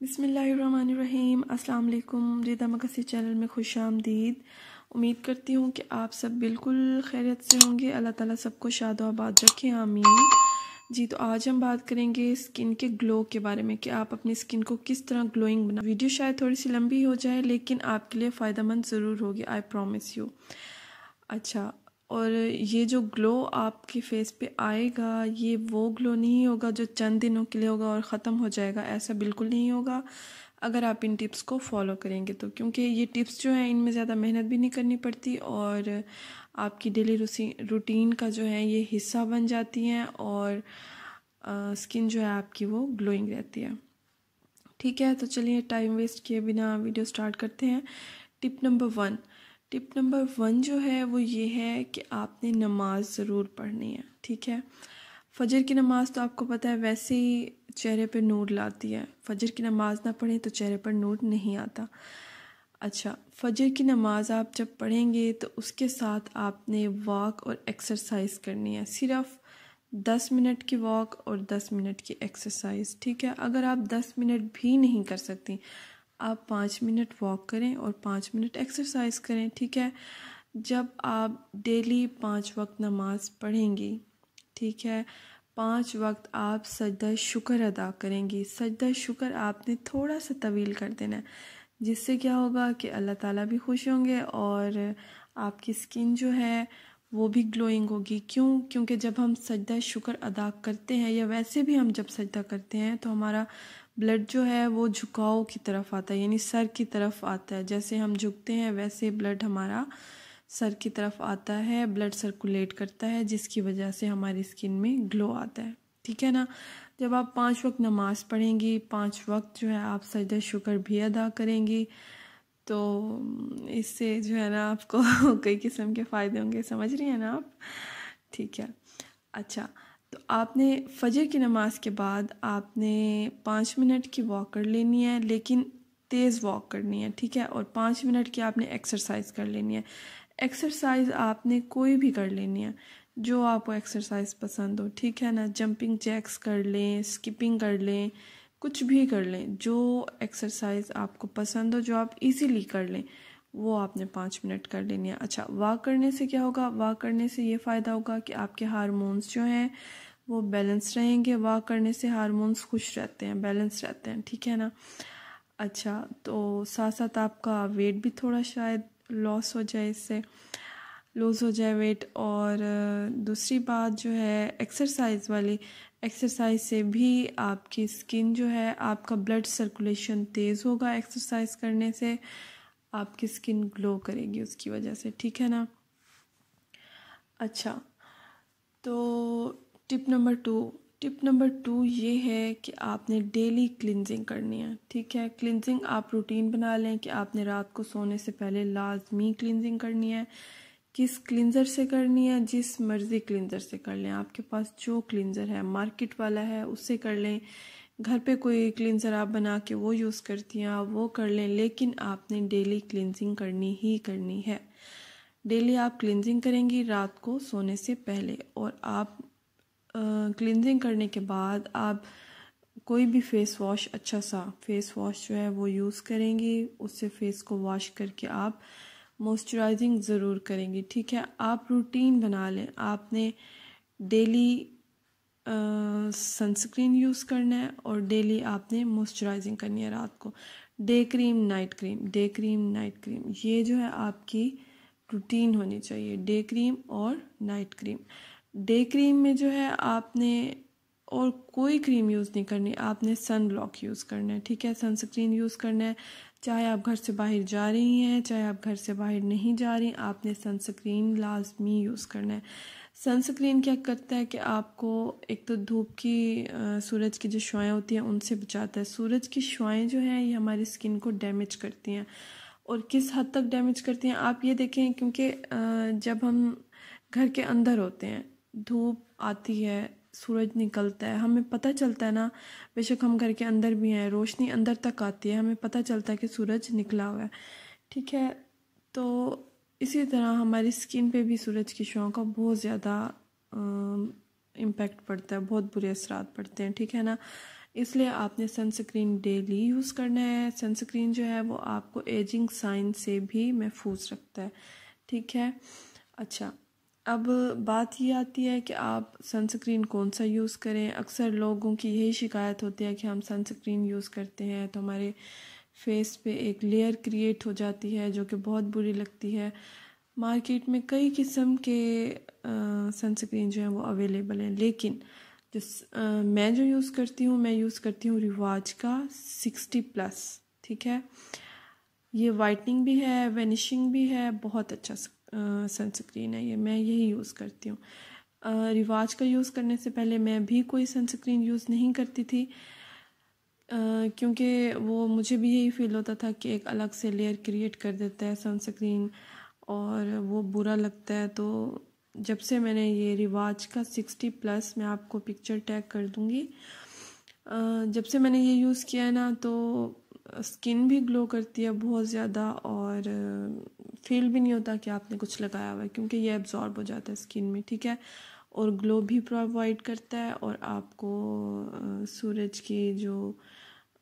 बिसमीम वालेकुम रिदा मकसी चैनल में खुश आमदीद। उम्मीद करती हूँ कि आप सब बिल्कुल खैरियत से होंगे। अल्लाह ताला सबको शाद आबाद रखें। आमीन। जी तो आज हम बात करेंगे स्किन के ग्लो के बारे में कि आप अपनी स्किन को किस तरह ग्लोइंग बना वीडियो शायद थोड़ी सी लंबी हो जाए, लेकिन आपके लिए फ़ायदा मंद ज़रूर होगी आई प्रॉमिस यू अच्छा और ये जो ग्लो आपके फेस पे आएगा, ये वो ग्लो नहीं होगा जो चंद दिनों के लिए होगा और ख़त्म हो जाएगा, ऐसा बिल्कुल नहीं होगा। अगर आप इन टिप्स को फॉलो करेंगे तो क्योंकि ये टिप्स जो हैं, इनमें ज़्यादा मेहनत भी नहीं करनी पड़ती और आपकी डेली रूटीन का जो है, ये हिस्सा बन जाती हैं और स्किन जो है आपकी वो ग्लोइंग रहती है। ठीक है तो चलिए टाइम वेस्ट किए बिना वीडियो स्टार्ट करते हैं। Tip number one tip number one जो है वो ये है कि आपने नमाज़ ज़रूर पढ़नी है, ठीक है? फजर की नमाज़ तो आपको पता है वैसे ही चेहरे पर नूर लाती है। फजर की नमाज़ ना पढ़ें तो चेहरे पर नूर नहीं आता। अच्छा फजर की नमाज़ आप जब पढ़ेंगे तो उसके साथ आपने वॉक और एक्सरसाइज करनी है। सिर्फ़ दस मिनट की वॉक और दस मिनट की एक्सरसाइज, ठीक है? अगर आप दस मिनट भी नहीं कर सकती आप पाँच मिनट वॉक करें और पाँच मिनट एक्सरसाइज करें, ठीक है? जब आप डेली पाँच वक्त नमाज़ पढ़ेंगी, ठीक है? पाँच वक्त आप सजदा शुक्र अदा करेंगी। सजदा शुक्र आपने थोड़ा सा तवील कर देना है, जिससे क्या होगा कि अल्लाह ताला भी खुश होंगे और आपकी स्किन जो है वो भी ग्लोइंग होगी। क्यों? क्योंकि जब हम सजदा शुक्र अदा करते हैं या वैसे भी हम जब सजदा करते हैं तो हमारा ब्लड जो है वो झुकाव की तरफ़ आता है, यानी सर की तरफ़ आता है। जैसे हम झुकते हैं, वैसे ब्लड हमारा सर की तरफ़ आता है ब्लड सर्कुलेट करता है, जिसकी वजह से हमारी स्किन में ग्लो आता है। ठीक है ना? जब आप पाँच वक्त नमाज़ पढ़ेंगी, पाँच वक्त जो है आप सजदा, शुक्र भी अदा करेंगी तो इससे जो है ना आपको कई किस्म के फ़ायदे होंगे, समझ रही हैं ना आप? ठीक है। अच्छा तो आपने फजर की नमाज़ के बाद आपने पाँच मिनट की वॉक कर लेनी है, लेकिन तेज़ वॉक करनी है, ठीक है? और पाँच मिनट की आपने एक्सरसाइज कर लेनी है। एक्सरसाइज आपने कोई भी कर लेनी है, जो आपको एक्सरसाइज पसंद हो, ठीक है ना? जंपिंग जैक्स कर लें स्किपिंग कर लें, कुछ भी कर लें, जो एक्सरसाइज आपको पसंद हो, जो आप इजीली कर लें। वो आपने पाँच मिनट कर लेनी है। अच्छा वॉक करने से क्या होगा? वॉक करने से ये फ़ायदा होगा कि आपके हारमोन्स जो हैं, वो बैलेंस रहेंगे। वॉक करने से हारमोन्स खुश रहते हैं, बैलेंस रहते हैं, ठीक है ना? अच्छा तो साथ साथ आपका वेट भी थोड़ा शायद लॉस हो जाए इससे, लूज़ हो जाए वेट। और दूसरी बात जो है, एक्सरसाइज वाली। एक्सरसाइज से भी आपकी स्किन जो है, आपका ब्लड सर्कुलेशन तेज़ होगा एक्सरसाइज करने से। आपकी स्किन ग्लो करेगी उसकी वजह से, ठीक है ना? अच्छा तो tip number two, tip number two ये है कि आपने डेली क्लिनजिंग करनी है, ठीक है? क्लिनजिंग आप रूटीन बना लें कि आपने रात को सोने से पहले लाजमी क्लिनजिंग करनी है। किस क्लिनज़र से करनी है? जिस मर्ज़ी क्लिनज़र से कर लें। आपके पास जो क्लिनज़र है, मार्केट वाला है उससे कर लें। घर पे कोई क्लिनज़र आप बना के वो यूज़ करती हैं, आप वो कर लें, लेकिन आपने डेली क्लिनजिंग करनी ही करनी है। डेली आप क्लिनजिंग करेंगी रात को सोने से पहले और आप क्लिनजिंग करने के बाद आप कोई भी फेस वॉश अच्छा सा फेस वॉश जो है वो यूज़ करेंगी, उससे फेस को वॉश करके आप मॉइस्चराइजिंग ज़रूर करेंगी। ठीक है, आप रूटीन बना लें। आपने डेली सनस्क्रीन यूज़ करना है और डेली आपने मॉइस्चराइजिंग करनी है रात को। Day cream night cream day cream night cream ये जो है आपकी रूटीन होनी चाहिए। डे क्रीम और नाइट क्रीम डे क्रीम में जो है आपने और कोई क्रीम यूज़ नहीं करनी, आपने सन ब्लॉक यूज़ करना है, ठीक है? सनस्क्रीन यूज़ करना है। चाहे आप घर से बाहर जा रही हैं, चाहे आप घर से बाहर नहीं जा रही, आपने सनस्क्रीन लाजमी यूज़ करना है। सनस्क्रीन क्या करता है कि आपको एक तो धूप की सूरज की जो शुआएँ होती हैं, उनसे बचाता है। सूरज की शुआएँ जो हैं, ये हमारी स्किन को डैमेज करती हैं। और किस हद तक डैमेज करती हैं, आप ये देखें, क्योंकि जब हम घर के अंदर होते हैं, धूप आती है सूरज निकलता है, हमें पता चलता है ना, बेशक हम घर के अंदर भी हैं, रोशनी अंदर तक आती है, हमें पता चलता है कि सूरज निकला हुआ है, ठीक है? तो इसी तरह हमारी स्किन पे भी सूरज की शुआओं का बहुत ज़्यादा इम्पेक्ट पड़ता है, बहुत बुरे असरात पड़ते हैं, ठीक है ना? इसलिए आपने सनस्क्रीन डेली यूज़ करना है, सनस्क्रीन जो है वो आपको एजिंग साइन से भी महफूज रखता है, ठीक है? अच्छा अब बात ये आती है कि आप सनस्क्रीन कौन सा यूज़ करें? अक्सर लोगों की यही शिकायत होती है कि हम सनस्क्रीन यूज़ करते हैं तो हमारे फेस पे एक लेयर क्रिएट हो जाती है जो कि बहुत बुरी लगती है। मार्केट में कई किस्म के सनस्क्रीन जो हैं वो अवेलेबल हैं। लेकिन जो आ, मैं जो यूज़ करती हूँ मैं यूज़ करती हूँ रिवाज का सिक्सटी प्लस ठीक है? ये वाइटनिंग भी है वेनिशिंग भी है बहुत अच्छा सनस्क्रीन है, ये मैं यही यूज़ करती हूँ। रिवाज का यूज़ करने से पहले मैं भी कोई सनस्क्रीन यूज़ नहीं करती थी। क्योंकि वो मुझे भी यही फील होता था कि एक अलग से लेयर क्रिएट कर देता है सनस्क्रीन और वो बुरा लगता है। तो जब से मैंने ये रिवाज का सिक्सटी प्लस मैं आपको पिक्चर टैग कर दूँगी। जब से मैंने ये यूज़ किया है ना तो स्किन भी ग्लो करती है बहुत ज़्यादा और फील भी नहीं होता कि आपने कुछ लगाया हुआ है, क्योंकि ये एब्जॉर्ब हो जाता है स्किन में, ठीक है? और ग्लो भी प्रोवाइड करता है और आपको सूरज की जो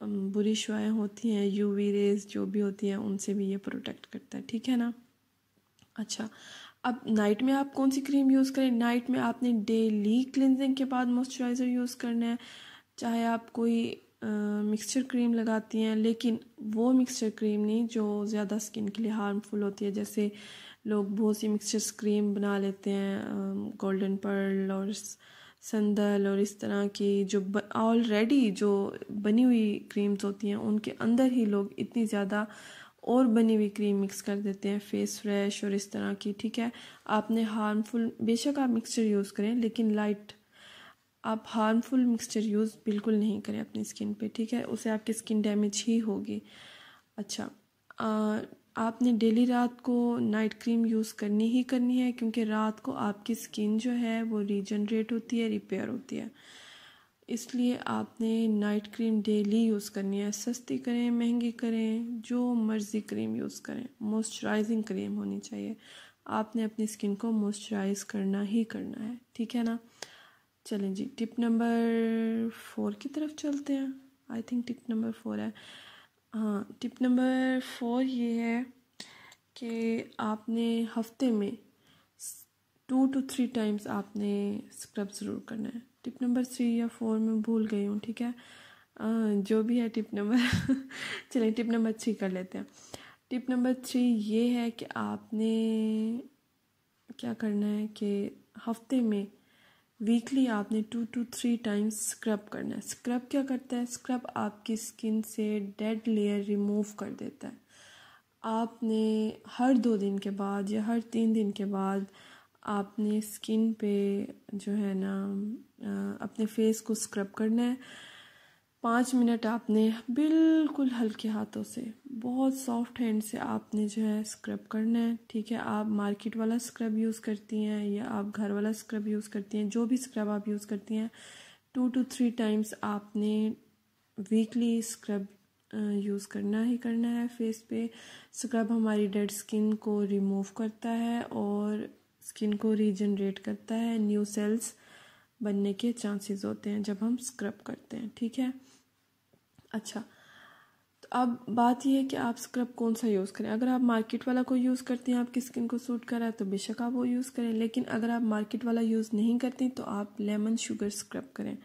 बुरी शुआएँ होती हैं यूवी रेज जो भी होती हैं, उनसे भी ये प्रोटेक्ट करता है, ठीक है ना? अच्छा अब नाइट में आप कौन सी क्रीम यूज़ करें? नाइट में आपने डेली क्लिनजिंग के बाद मॉइस्चराइज़र यूज़ करना है, चाहे आप कोई मिक्सचर क्रीम लगाती हैं, लेकिन वो मिक्सचर क्रीम नहीं जो ज़्यादा स्किन के लिए हार्मफुल होती है। जैसे लोग बहुत सी मिक्सचर क्रीम बना लेते हैं गोल्डन पर्ल और संदल और इस तरह की जो ऑलरेडी जो बनी हुई क्रीम्स होती हैं, उनके अंदर ही लोग इतनी ज़्यादा और बनी हुई क्रीम मिक्स कर देते हैं फेस फ्रेश और इस तरह की, ठीक है? आपने हार्मफुल बेशक आप मिक्सचर यूज़ करें, लेकिन लाइट आप हार्मफुल मिक्सचर यूज़ बिल्कुल नहीं करें अपनी स्किन पे ठीक है? उससे आपकी स्किन डैमेज ही होगी। अच्छा आ, आपने डेली रात को नाइट क्रीम यूज़ करनी ही करनी है क्योंकि रात को आपकी स्किन जो है वो रीजनरेट होती है रिपेयर होती है। इसलिए आपने नाइट क्रीम डेली यूज़ करनी है। सस्ती करें महँगी करें जो मर्ज़ी क्रीम यूज़ करें मॉइस्चराइजिंग क्रीम होनी चाहिए। आपने अपनी स्किन को मॉइस्चराइज करना ही करना है ठीक है ना? चलें जी, टिप नंबर फोर की तरफ़ चलते हैं। I think tip number four है। हाँ टिप नंबर फोर ये है कि आपने हफ़्ते में टू टू थ्री टाइम्स आपने स्क्रब ज़रूर करना है। टिप नंबर थ्री या फोर में भूल गई हूँ, ठीक है? जो भी है टिप नंबर चलिए टिप नंबर थ्री कर लेते हैं। टिप नंबर थ्री ये है कि आपने क्या करना है कि हफ़्ते में वीकली आपने two two three times scrub करना है। स्क्रब क्या करता है? स्क्रब आपकी स्किन से डेड लेयर रिमूव कर देता है। आपने हर दो दिन के बाद या हर तीन दिन के बाद आपने स्किन पे जो है ना अपने फेस को स्क्रब करना है। पाँच मिनट आपने बिल्कुल हल्के हाथों से, बहुत सॉफ्ट हैंड से आपने जो है स्क्रब करना है, ठीक है? आप मार्केट वाला स्क्रब यूज़ करती हैं या आप घर वाला स्क्रब यूज़ करती हैं, जो भी स्क्रब आप यूज़ करती हैं टू टू थ्री टाइम्स आपने वीकली स्क्रब यूज़ करना ही करना है फेस पे। स्क्रब हमारी डेड स्किन को रिमूव करता है और स्किन को रीजनरेट करता है न्यू सेल्स बनने के चांसेस होते हैं जब हम स्क्रब करते हैं, ठीक है? अच्छा तो अब बात यह है कि आप स्क्रब कौन सा यूज़ करें? अगर आप मार्केट वाला कोई यूज़ करती हैं, आपकी स्किन को सूट कर रहा है तो बेशक आप वो यूज़ करें, लेकिन अगर आप मार्केट वाला यूज़ नहीं करती तो आप लेमन शुगर स्क्रब करें।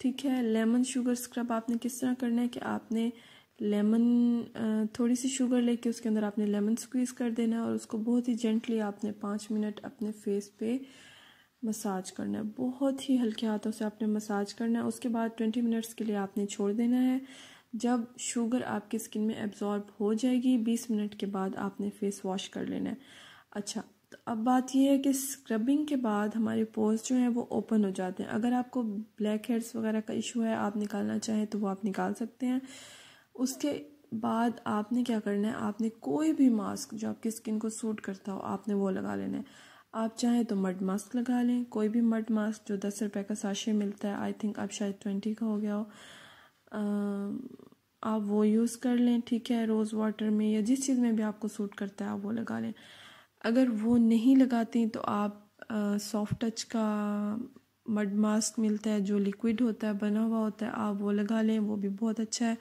ठीक है? लेमन शुगर स्क्रब आपने किस तरह करना है कि आपने लेमन थोड़ी सी शुगर लेके उसके अंदर आपने लेमन स्क्वीज़ कर देना है और उसको बहुत ही जेंटली आपने पाँच मिनट अपने फेस पे मसाज करना है। बहुत ही हल्के हाथों से आपने मसाज करना है। उसके बाद ट्वेंटी मिनट्स के लिए आपने छोड़ देना है। जब शुगर आपकी स्किन में एब्जॉर्ब हो जाएगी, बीस मिनट के बाद आपने फेस वॉश कर लेना है। अच्छा तो अब बात यह है कि स्क्रबिंग के बाद हमारे पोर्स जो हैं वो ओपन हो जाते हैं। अगर आपको ब्लैक हेड्स वगैरह का इशू है, आप निकालना चाहें तो वो आप निकाल सकते हैं। उसके बाद आपने क्या करना है? आपने कोई भी मास्क जो आपकी स्किन को सूट करता हो, आपने वो लगा लेना है। आप चाहें तो मड मास्क लगा लें। कोई भी मड मास्क जो दस रुपए का साशे मिलता है आई थिंक अब शायद ट्वेंटी का हो गया हो। आप वो यूज़ कर लें, ठीक है रोज़ वाटर में या जिस चीज़ में भी आपको सूट करता है, आप वो लगा लें। अगर वो नहीं लगाती तो आप सॉफ्ट टच का मड मास्क मिलता है, जो लिक्विड होता है, बना हुआ होता है, आप वो लगा लें, वो भी बहुत अच्छा है।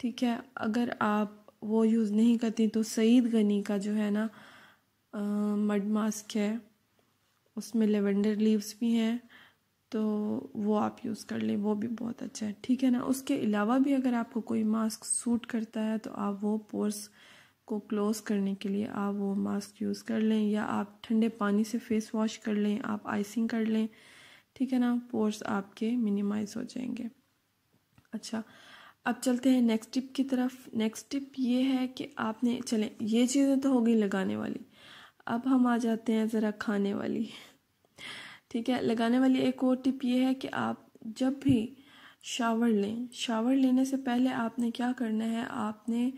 ठीक है, अगर आप वो यूज़ नहीं करती तो सईद गनी का जो है ना मड मास्क है। उसमें लेवेंडर लीव्स भी हैं तो वो आप यूज़ कर लें, वो भी बहुत अच्छा है। ठीक है ना? उसके अलावा भी अगर आपको कोई मास्क सूट करता है तो आप वो पोर्स को क्लोज़ करने के लिए आप वो मास्क यूज़ कर लें, या आप ठंडे पानी से फेस वॉश कर लें, आप आइसिंग कर लें। ठीक है ना? पोर्स आपके मिनिमाइज हो जाएँगे। अच्छा अब चलते हैं नेक्स्ट टिप की तरफ़। नेक्स्ट टिप ये है कि आपने, चलें, ये चीज़ें तो हो गई लगाने वाली। अब हम आ जाते हैं ज़रा खाने वाली। ठीक है, लगाने वाली एक और टिप ये है कि आप जब भी शावर लें, शावर लेने से पहले आपने क्या करना है, आपने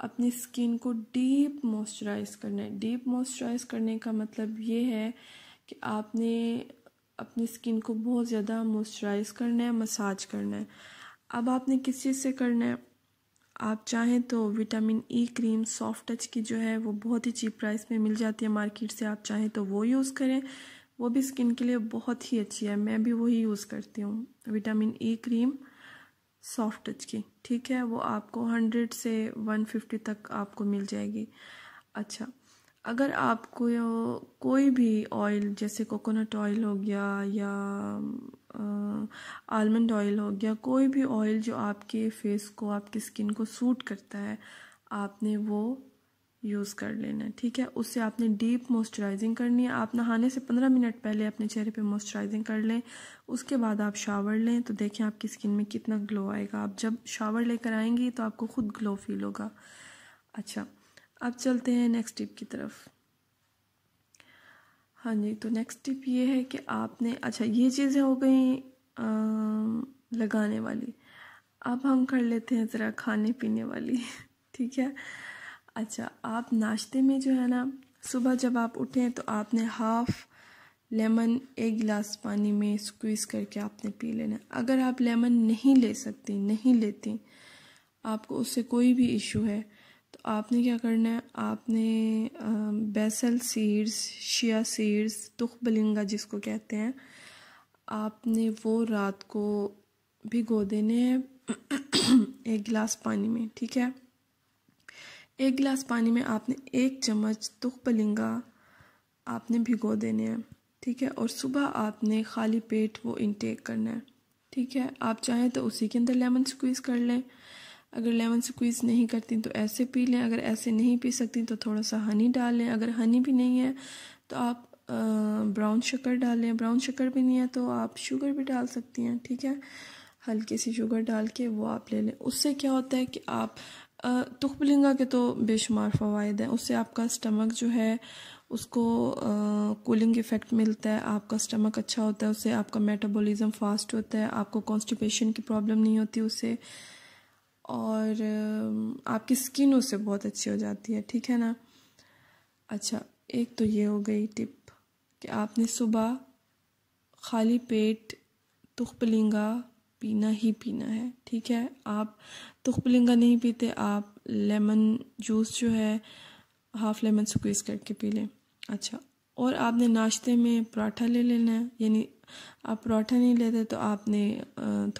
अपनी स्किन को डीप मॉइस्चराइज करना है। डीप मॉइस्चराइज करने का मतलब ये है कि आपने अपनी स्किन को बहुत ज़्यादा मॉइस्चराइज करना है, मसाज करना है। अब आपने किस चीज़ से करना है? आप चाहें तो vitamin E cream soft touch की जो है, वो बहुत ही चीप प्राइस में मिल जाती है मार्केट से। आप चाहें तो वो यूज़ करें। वो भी स्किन के लिए बहुत ही अच्छी है। मैं भी वही यूज़ करती हूँ। Vitamin E cream soft touch की। ठीक है? वो आपको हंड्रेड से वन फिफ्टी तक आपको मिल जाएगी। अच्छा अगर आपको कोई भी ऑयल जैसे कोकोनट ऑयल हो गया या आलमंड ऑयल हो गया, कोई भी ऑयल जो आपके फेस को, आपकी स्किन को सूट करता है, आपने वो यूज़ कर लेना है ठीक है? उससे आपने डीप मॉइस्चराइजिंग करनी है। आप नहाने से पंद्रह मिनट पहले अपने चेहरे पे मॉइस्चराइजिंग कर लें, उसके बाद आप शावर लें तो देखें आपकी स्किन में कितना ग्लो आएगा। आप जब शावर लेकर आएँगी तो आपको खुद ग्लो फील होगा। अच्छा अब चलते हैं नेक्स्ट टिप की तरफ़। हाँ जी तो नेक्स्ट टिप ये है कि आपने अच्छा ये चीज़ें हो गई लगाने वाली। अब हम कर लेते हैं ज़रा खाने पीने वाली, ठीक है? अच्छा आप नाश्ते में जो है ना, सुबह जब आप उठें तो आपने हाफ़ लेमन एक गिलास पानी में स्क्वीज़ करके आपने पी लेना अगर आप लेमन नहीं ले सकती, नहीं लेती, आपको उससे कोई भी इशू है तो आपने क्या करना है? आपने बेसल सीड्स, शिया सीड्स, तुख बलिंगा जिसको कहते हैं, आपने वो रात को भिगो देने हैं एक गिलास पानी में, ठीक है? एक गिलास पानी में आपने एक चम्मच तुख बलिंगा आपने भिगो देने हैं, ठीक है? और सुबह आपने खाली पेट वो इनटेक करना है, ठीक है? आप चाहें तो उसी के अंदर लेमन स्क्वीज़ कर लें अगर लेमन स्क्वीज़ नहीं करती तो ऐसे पी लें, अगर ऐसे नहीं पी सकती तो थोड़ा सा हनी डाल लें, अगर हनी भी नहीं है तो आप ब्राउन शक्कर डाल लें ब्राउन शक्कर भी नहीं है तो आप शुगर भी डाल सकती हैं, ठीक है? हल्की सी शुगर डाल के वो आप ले लें। उससे क्या होता है कि आप तुखबलिंगा के तो बेशुमार फ़वाद हैं। उससे आपका स्टमक जो है, उसको कूलिंग इफ़ेक्ट मिलता है, आपका स्टमक अच्छा होता है, उससे आपका मेटाबॉलिज्म फास्ट होता है, आपको कॉन्स्टिपेशन की प्रॉब्लम नहीं होती, उससे और आपकी स्किन उससे बहुत अच्छी हो जाती है, ठीक है ना? अच्छा एक तो ये हो गई टिप कि आपने सुबह खाली पेट तुखपलिंगा पीना ही पीना है, ठीक है? आप तुखपलिंगा नहीं पीते, आप लेमन जूस जो है, हाफ़ लेमन स्क्वीज़ करके पी लें। अच्छा और आपने नाश्ते में पराठा ले लेना है, यानी आप पराठा नहीं लेते तो आपने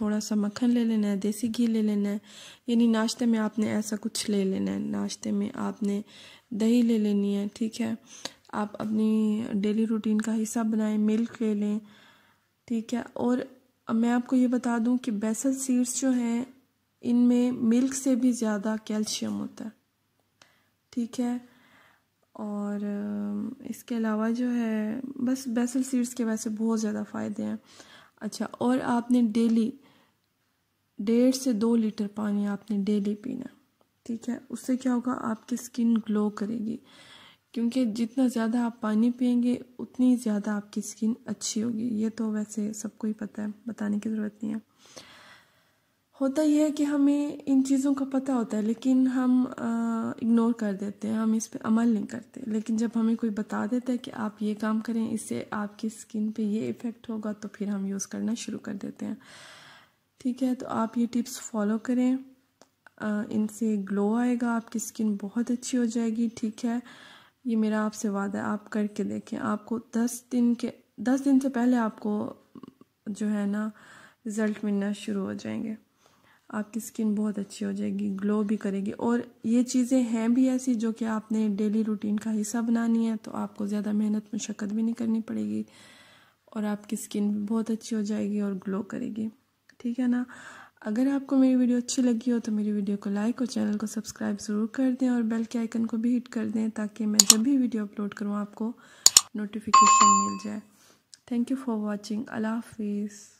थोड़ा सा मक्खन ले लेना है, देसी घी ले लेना है, यानी नाश्ते में आपने ऐसा कुछ ले लेना है। नाश्ते में आपने दही ले लेनी है, ठीक है? आप अपनी डेली रूटीन का हिस्सा बनाएँ, मिल्क ले लें, ठीक है? और मैं आपको ये बता दूँ कि बेसल सीड्स जो हैं, इनमें मिल्क से भी ज़्यादा कैल्शियम होता है, ठीक है? और इसके अलावा जो है, बस बेसल सीड्स के वैसे बहुत ज़्यादा फ़ायदे हैं। अच्छा और आपने डेली, डेढ़ से दो लीटर पानी आपने डेली पीना ठीक है? उससे क्या होगा, आपकी स्किन ग्लो करेगी, क्योंकि जितना ज़्यादा आप पानी पियेंगे, उतनी ज़्यादा आपकी स्किन अच्छी होगी। ये तो वैसे सबको ही पता है, बताने की ज़रूरत नहीं है। होता यह है कि हमें इन चीज़ों का पता होता है, लेकिन हम इग्नोर कर देते हैं, हम इस पर अमल नहीं करते। लेकिन जब हमें कोई बता देता है कि आप ये काम करें, इससे आपकी स्किन पे ये इफ़ेक्ट होगा तो फिर हम यूज़ करना शुरू कर देते हैं। ठीक है तो आप ये टिप्स फॉलो करें। इनसे ग्लो आएगा, आपकी स्किन बहुत अच्छी हो जाएगी, ठीक है? ये मेरा आपसे वादा है, आप करके देखें। आपको दस दिन के, दस दिन से पहले आपको, जो है ना रिज़ल्ट मिलना शुरू हो जाएँगे। आपकी स्किन बहुत अच्छी हो जाएगी ग्लो भी करेगी। और ये चीज़ें हैं भी ऐसी जो कि आपने डेली रूटीन का हिस्सा बनानी है तो आपको ज़्यादा मेहनत, मशक्क़त भी नहीं करनी पड़ेगी और आपकी स्किन भी बहुत अच्छी हो जाएगी और ग्लो करेगी। ठीक है ना? अगर आपको मेरी वीडियो अच्छी लगी हो तो मेरी वीडियो को लाइक और चैनल को सब्सक्राइब ज़रूर कर दें और बेल के आइकन को भी हिट कर दें, ताकि मैं जब भी वीडियो अपलोड करूँ, आपको नोटिफिकेशन मिल जाए। थैंक यू फॉर वॉचिंग अल्लाह हाफिज़।